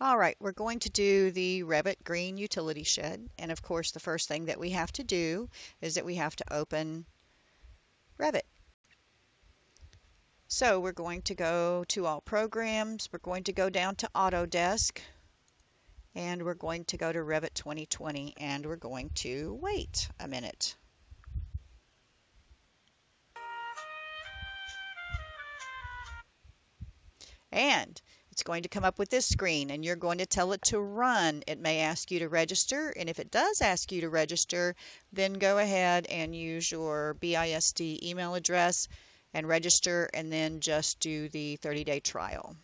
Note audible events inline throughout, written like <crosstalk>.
All right, we're going to do the Revit Green Utility Shed. And of course, the first thing that we have to do is that we have to open Revit. So we're going to go to all programs. We're going to go down to Autodesk. And we're going to go to Revit 2020 and we're going to wait a minute. And it's going to come up with this screen and you're going to tell it to run. It may ask you to register and if it does ask you to register, then go ahead and use your BISD email address and register and then just do the 30-day trial.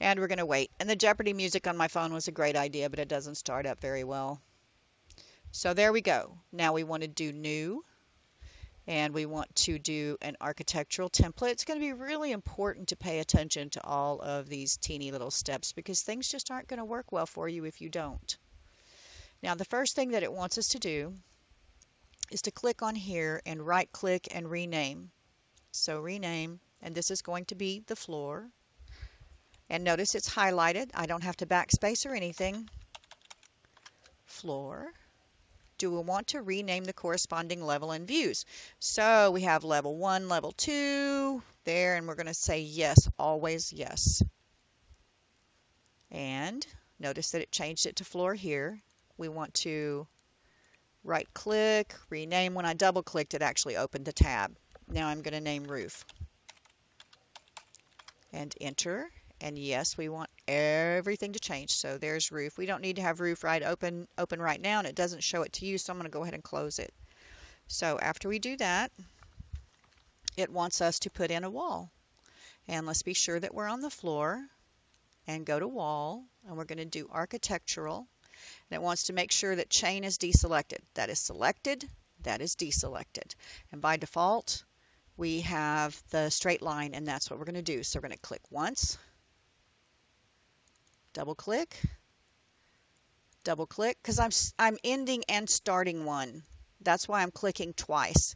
And we're going to wait. And the Jeopardy music on my phone was a great idea, but it doesn't start up very well. So there we go. Now we want to do new. And we want to do an architectural template. It's going to be really important to pay attention to all of these teeny little steps because things just aren't going to work well for you if you don't. Now the first thing that it wants us to do is to click on here and right click and rename. So rename, and this is going to be the floor. And notice it's highlighted. I don't have to backspace or anything. Floor. Do we want to rename the corresponding level and views? So we have level 1, level 2 there, and we're going to say yes, always yes. And notice that it changed it to floor here. We want to right click, rename. When I double clicked, it actually opened the tab. Now I'm going to name roof. And enter. And yes, we want everything to change. So there's roof. We don't need to have roof right open, open right now, and it doesn't show it to you, so I'm going to go ahead and close it. So after we do that, it wants us to put in a wall. And let's be sure that we're on the floor and go to wall, and we're going to do architectural. And it wants to make sure that chain is deselected. That is selected, that is deselected. And by default, we have the straight line, and that's what we're going to do. So we're going to click once, double click, double click, because I'm, I'm ending and starting one. That's why I'm clicking twice.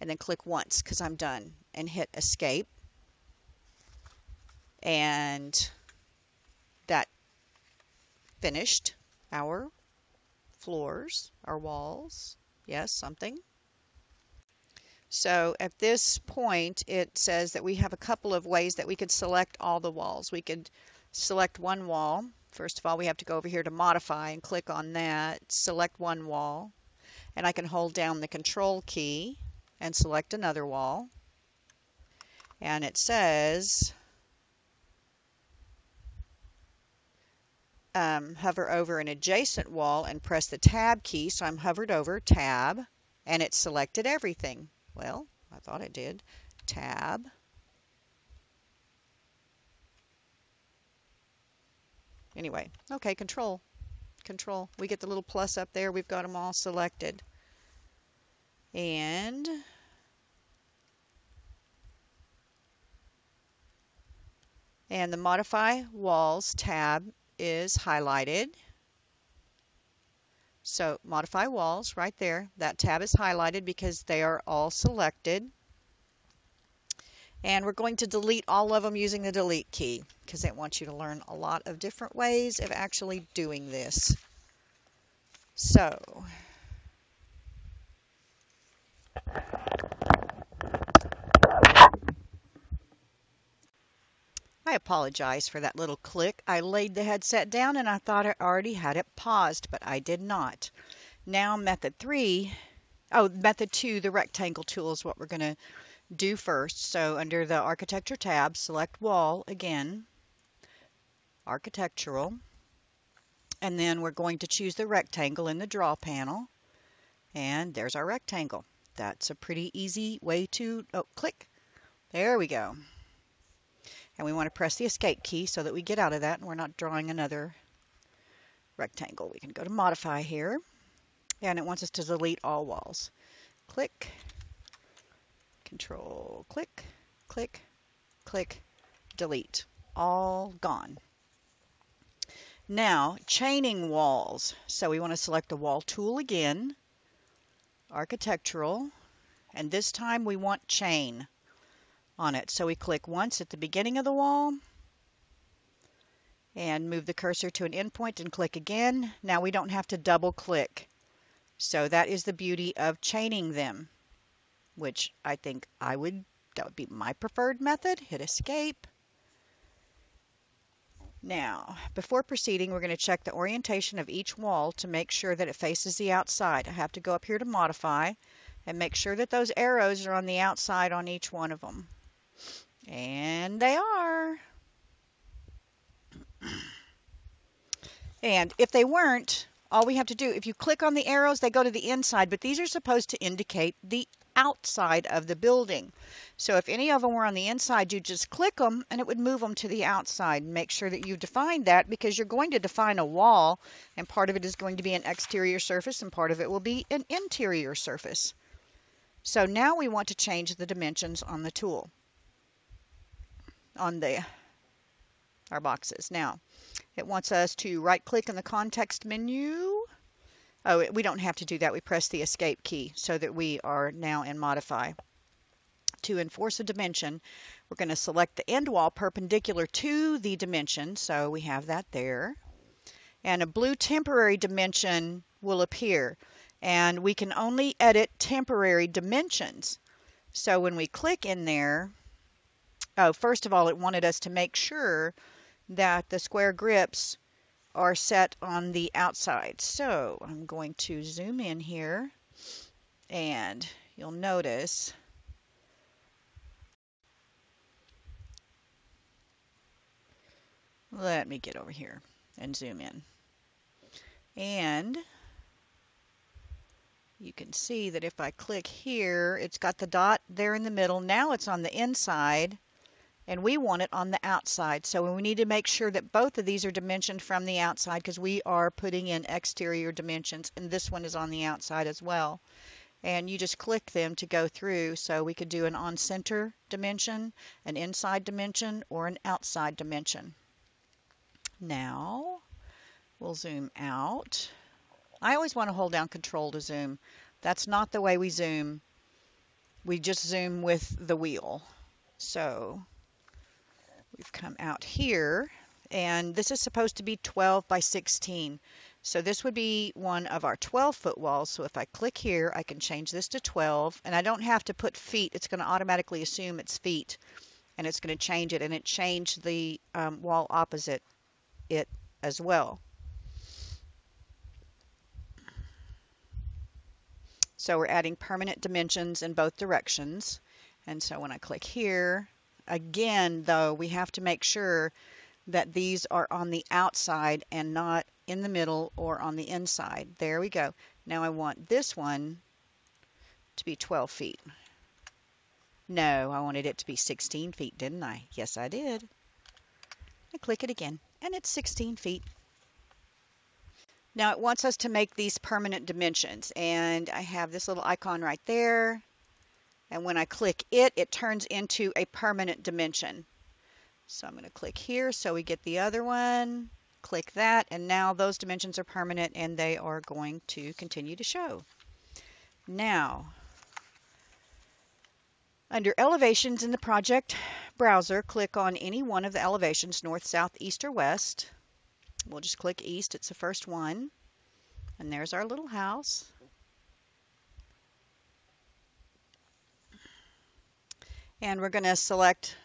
And then click once because I'm done. And hit escape. And that finished our floors, our walls. Yes, something. So at this point, it says that we have a couple of ways that we could select all the walls. We could select one wall. First of all, we have to go over here to modify and click on that, select one wall, and I can hold down the control key and select another wall. And it says um, hover over an adjacent wall and press the tab key. So I'm hovered over tab and it selected everything. Well, I thought it did. Tab Anyway, okay, control. Control. We get the little plus up there. We've got them all selected. And and the modify walls tab is highlighted. So modify walls right there. That tab is highlighted because they are all selected. And we're going to delete all of them using the delete key because it wants you to learn a lot of different ways of actually doing this. So, I apologize for that little click. I laid the headset down and I thought I already had it paused, but I did not. Now method three, oh, method two, the rectangle tool is what we're going to do first. So under the architecture tab, select wall again, architectural, and then we're going to choose the rectangle in the draw panel. And there's our rectangle. That's a pretty easy way to, oh, click. There we go. And we want to press the escape key so that we get out of that and we're not drawing another rectangle. We can go to modify here and it wants us to delete all walls. Click Control click, click, click, delete. All gone. Now, chaining walls. So we want to select the wall tool again. architectural, and this time we want chain on it. So we click once at the beginning of the wall and move the cursor to an endpoint and click again. Now we don't have to double click. So that is the beauty of chaining them, which I think I would, that would be my preferred method. Hit escape. Now, before proceeding, we're going to check the orientation of each wall to make sure that it faces the outside. I have to go up here to modify and make sure that those arrows are on the outside on each one of them. And they are. <clears throat> And if they weren't, all we have to do, if you click on the arrows, they go to the inside, but these are supposed to indicate the outside of the building. So if any of them were on the inside, you just click them and it would move them to the outside. Make sure that you define that because you're going to define a wall and part of it is going to be an exterior surface and part of it will be an interior surface. So now we want to change the dimensions on the tool, on the our boxes. Now, it wants us to right click in the context menu. Oh, we don't have to do that. We press the escape key so that we are now in modify. To enforce a dimension, we're going to select the end wall perpendicular to the dimension. So we have that there. And a blue temporary dimension will appear. And we can only edit temporary dimensions. So when we click in there, oh, first of all, it wanted us to make sure that the square grips are set on the outside. So I'm going to zoom in here and you'll notice let me get over here and zoom in. And you can see that if I click here, it's got the dot there in the middle. Now it's on the inside and we want it on the outside. So we need to make sure that both of these are dimensioned from the outside because we are putting in exterior dimensions and this one is on the outside as well. And you just click them to go through. So we could do an on center dimension, an inside dimension, or an outside dimension. Now we'll zoom out. I always want to hold down control to zoom. That's not the way we zoom. We just zoom with the wheel. So We've come out here and this is supposed to be 12 by 16. So this would be one of our 12 foot walls. So if I click here, I can change this to 12 and I don't have to put feet. It's going to automatically assume it's feet and it's going to change it and it changed the um, wall opposite it as well. So we're adding permanent dimensions in both directions. And so when I click here, Again, though, we have to make sure that these are on the outside and not in the middle or on the inside. There we go. Now I want this one to be 12 feet. No, I wanted it to be 16 feet, didn't I? Yes, I did. I click it again, and it's 16 feet. Now it wants us to make these permanent dimensions, and I have this little icon right there. And when I click it, it turns into a permanent dimension. So I'm going to click here so we get the other one. Click that, and now those dimensions are permanent and they are going to continue to show. Now, under elevations in the project browser, click on any one of the elevations, north, south, east, or west. We'll just click east, it's the first one. And there's our little house. And we're going to select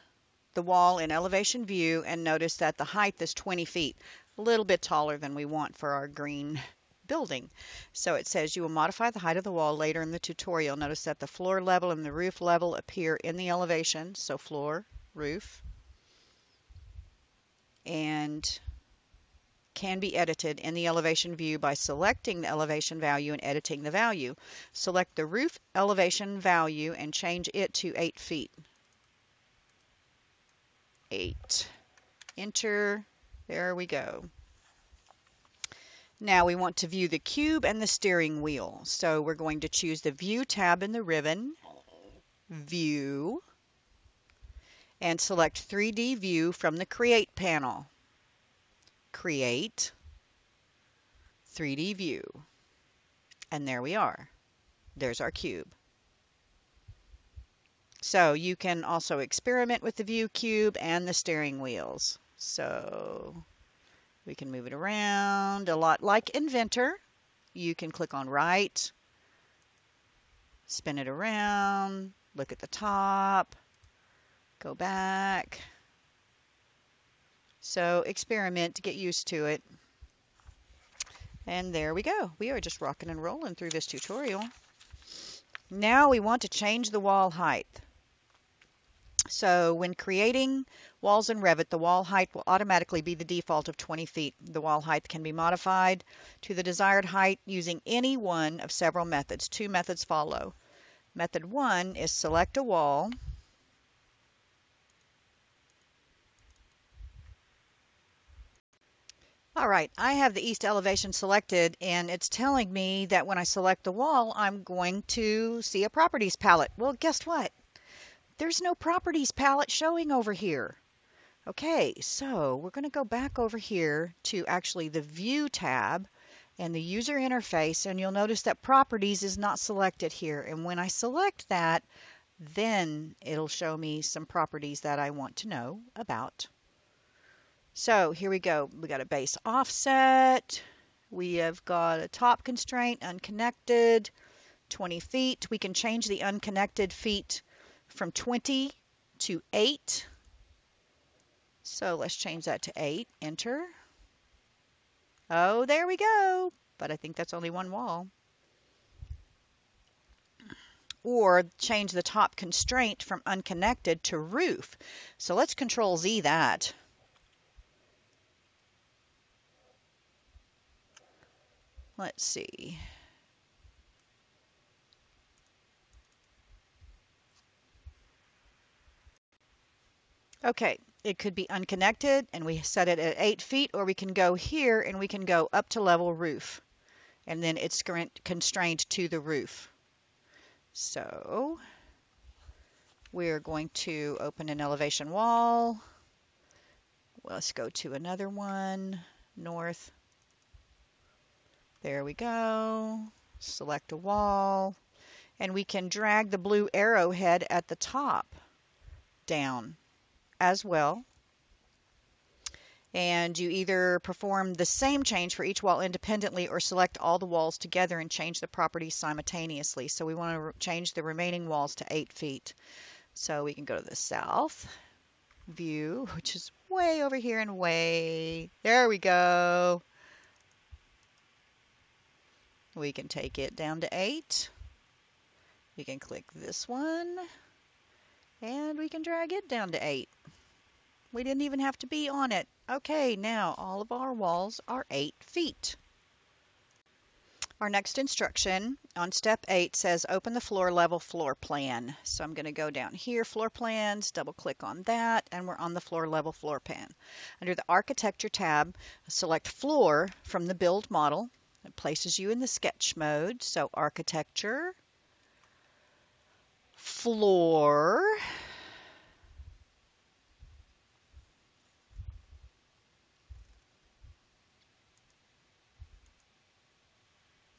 the wall in elevation view and notice that the height is 20 feet, a little bit taller than we want for our green building. So it says you will modify the height of the wall later in the tutorial. Notice that the floor level and the roof level appear in the elevation, so floor, roof, and can be edited in the elevation view by selecting the elevation value and editing the value. Select the roof elevation value and change it to 8 feet. 8. Enter. There we go. Now we want to view the cube and the steering wheel. So we're going to choose the View tab in the ribbon, View, and select 3D View from the Create panel create 3D view. And there we are. There's our cube. So you can also experiment with the view cube and the steering wheels. So we can move it around a lot like Inventor. You can click on right, spin it around, look at the top, go back. So experiment to get used to it. And there we go. We are just rocking and rolling through this tutorial. Now we want to change the wall height. So when creating walls in Revit, the wall height will automatically be the default of 20 feet. The wall height can be modified to the desired height using any one of several methods. Two methods follow. Method one is select a wall. All right, I have the east elevation selected and it's telling me that when I select the wall, I'm going to see a properties palette. Well, guess what? There's no properties palette showing over here. Okay, so we're going to go back over here to actually the View tab and the User Interface, and you'll notice that Properties is not selected here. And when I select that, then it'll show me some properties that I want to know about. So here we go. We got a base offset. We have got a top constraint, unconnected, 20 feet. We can change the unconnected feet from 20 to 8. So let's change that to 8. Enter. Oh, there we go. But I think that's only one wall. Or change the top constraint from unconnected to roof. So let's control Z that. Let's see. Okay, it could be unconnected and we set it at 8 feet or we can go here and we can go up to level roof and then it's constrained to the roof. So we're going to open an elevation wall. Let's go to another one, north. There we go. Select a wall. And we can drag the blue arrowhead at the top down as well. And you either perform the same change for each wall independently or select all the walls together and change the properties simultaneously. So we want to change the remaining walls to 8 feet. So we can go to the south view, which is way over here and way, there we go. We can take it down to 8. We can click this one and we can drag it down to 8. We didn't even have to be on it. Okay, now all of our walls are 8 feet. Our next instruction on step 8 says open the floor level floor plan. So I'm going to go down here, floor plans, double click on that, and we're on the floor level floor plan. Under the architecture tab, select floor from the build model. It places you in the sketch mode. So architecture, floor,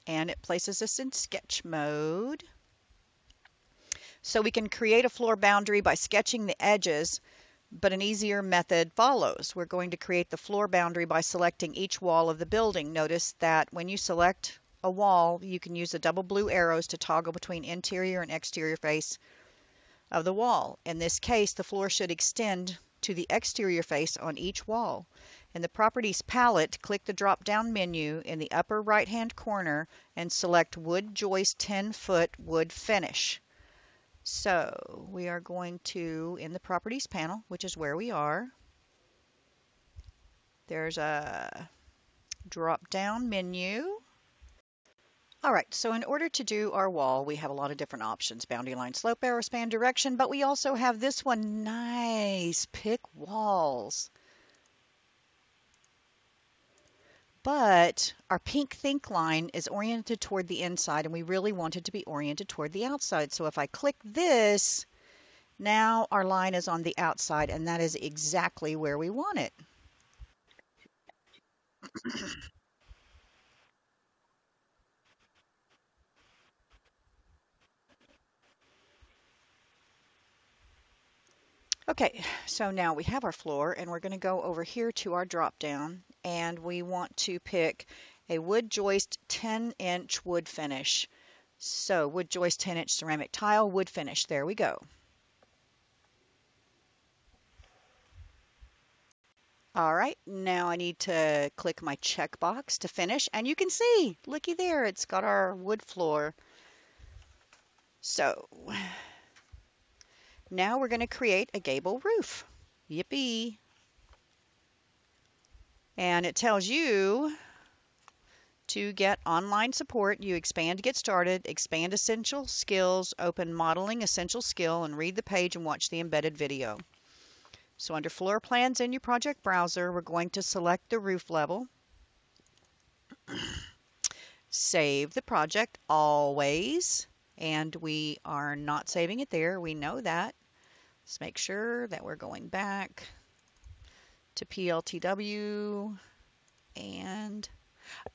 and it places us in sketch mode. So we can create a floor boundary by sketching the edges, but an easier method follows. We're going to create the floor boundary by selecting each wall of the building. Notice that when you select a wall, you can use the double blue arrows to toggle between interior and exterior face of the wall. In this case, the floor should extend to the exterior face on each wall. In the Properties palette, click the drop-down menu in the upper right-hand corner and select Wood Joist 10-foot Wood Finish. So we are going to, in the Properties panel, which is where we are, there's a drop-down menu. All right, so in order to do our wall, we have a lot of different options, boundary line, slope, arrow, span, direction, but we also have this one, nice, pick walls. But our pink think line is oriented toward the inside and we really want it to be oriented toward the outside. So if I click this, now our line is on the outside and that is exactly where we want it. Okay, so now we have our floor and we're going to go over here to our drop down and we want to pick a wood joist 10 inch wood finish. So wood joist 10 inch ceramic tile wood finish. There we go. All right, now I need to click my checkbox to finish and you can see, looky there, it's got our wood floor. So now we're going to create a gable roof. Yippee! And it tells you to get online support, you expand to get started, expand essential skills, open modeling essential skill, and read the page and watch the embedded video. So under floor plans in your project browser, we're going to select the roof level. <clears throat> Save the project always, and we are not saving it there. We know that. Let's make sure that we're going back to PLTW and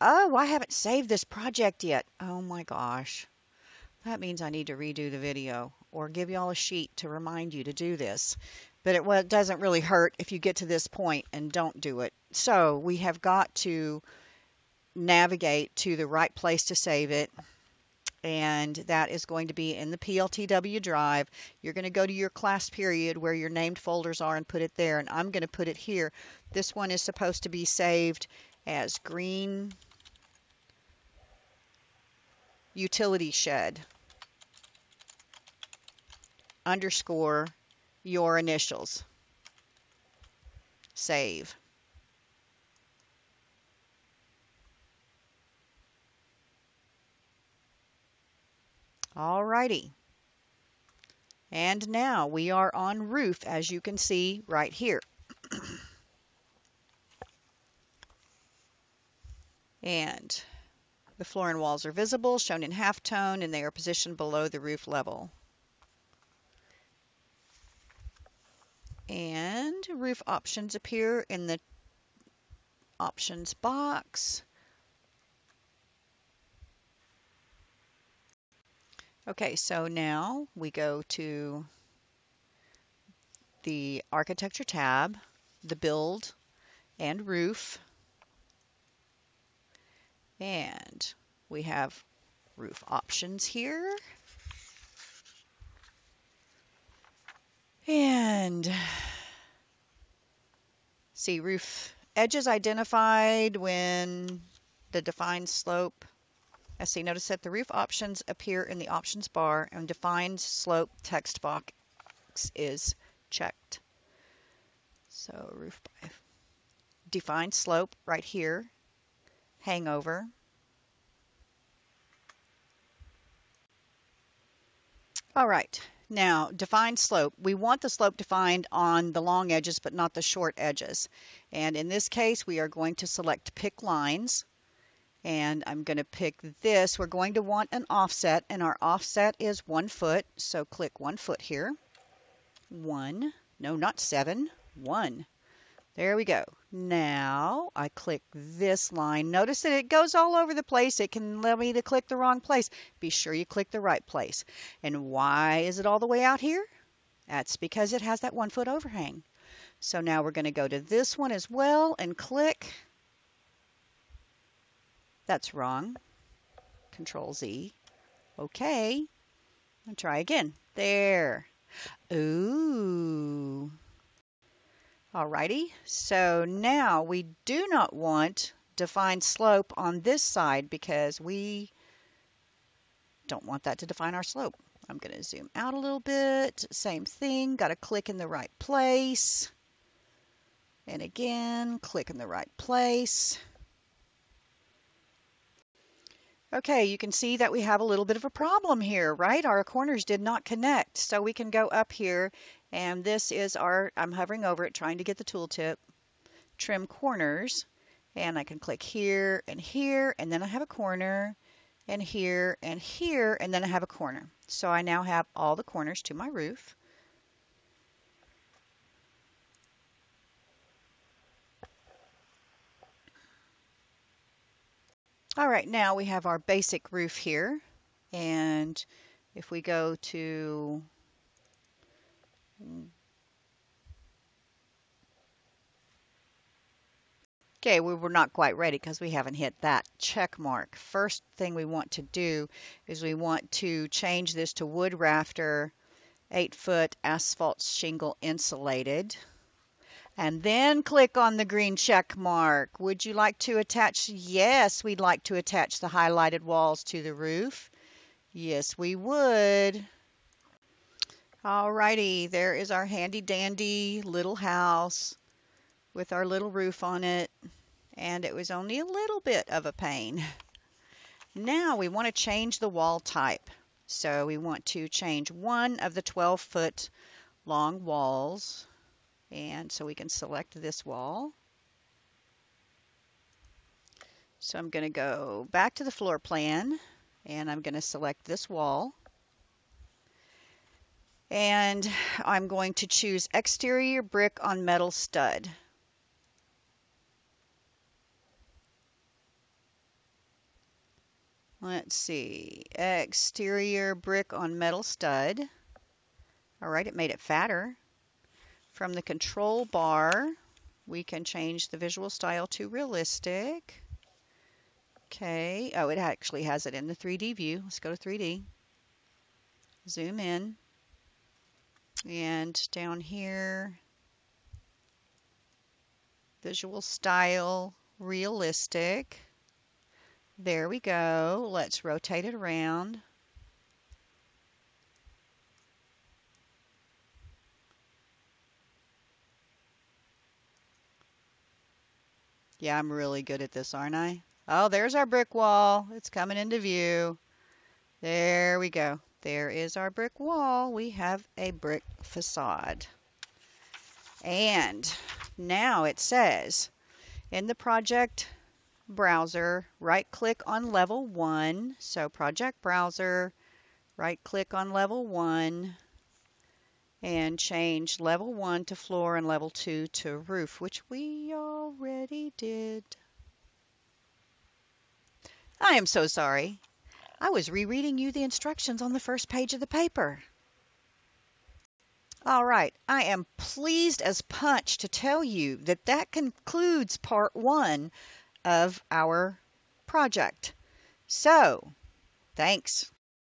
oh, I haven't saved this project yet. Oh my gosh. That means I need to redo the video or give y'all a sheet to remind you to do this. But it, well, it doesn't really hurt if you get to this point and don't do it. So we have got to navigate to the right place to save it and that is going to be in the PLTW drive. You're going to go to your class period where your named folders are and put it there, and I'm going to put it here. This one is supposed to be saved as green utility shed underscore your initials. Save. Alrighty. And now we are on roof, as you can see right here. <clears throat> and the floor and walls are visible, shown in halftone, and they are positioned below the roof level. And roof options appear in the options box. Okay, so now we go to the Architecture tab, the Build and Roof, and we have roof options here. And see roof edges identified when the defined slope I see, notice that the roof options appear in the options bar and defined slope text box is checked. So roof by defined slope right here, hangover. All right, now defined slope. We want the slope defined on the long edges but not the short edges. And in this case, we are going to select pick lines and I'm going to pick this. We're going to want an offset, and our offset is one foot. So click one foot here. One, no, not seven, one. There we go. Now I click this line. Notice that it goes all over the place. It can let me to click the wrong place. Be sure you click the right place. And why is it all the way out here? That's because it has that one foot overhang. So now we're going to go to this one as well and click that's wrong. Control Z. Okay. And try again. There. Ooh. Alrighty. So now we do not want define slope on this side because we don't want that to define our slope. I'm going to zoom out a little bit. Same thing. Got to click in the right place. And again, click in the right place. Okay, you can see that we have a little bit of a problem here, right? Our corners did not connect. So we can go up here and this is our, I'm hovering over it trying to get the tooltip, trim corners. And I can click here and here and then I have a corner and here and here and then I have a corner. So I now have all the corners to my roof. All right, now we have our basic roof here. And if we go to Okay, we were not quite ready because we haven't hit that check mark. First thing we want to do is we want to change this to wood rafter, 8 foot asphalt shingle insulated. And then click on the green check mark. Would you like to attach? Yes, we'd like to attach the highlighted walls to the roof. Yes, we would. Alrighty, there is our handy dandy little house with our little roof on it and it was only a little bit of a pain. Now we want to change the wall type. So we want to change one of the 12 foot long walls and so we can select this wall. So I'm going to go back to the floor plan and I'm going to select this wall. And I'm going to choose exterior brick on metal stud. Let's see, exterior brick on metal stud. All right, it made it fatter. From the control bar, we can change the visual style to realistic. Okay, oh, it actually has it in the 3D view. Let's go to 3D. Zoom in. And down here, visual style, realistic. There we go. Let's rotate it around. Yeah, I'm really good at this, aren't I? Oh, there's our brick wall. It's coming into view. There we go. There is our brick wall. We have a brick facade. And now it says in the project browser, right click on level one. So project browser, right click on level one and change level one to floor and level two to roof, which we already did. I am so sorry. I was rereading you the instructions on the first page of the paper. All right, I am pleased as punch to tell you that that concludes part one of our project. So, thanks.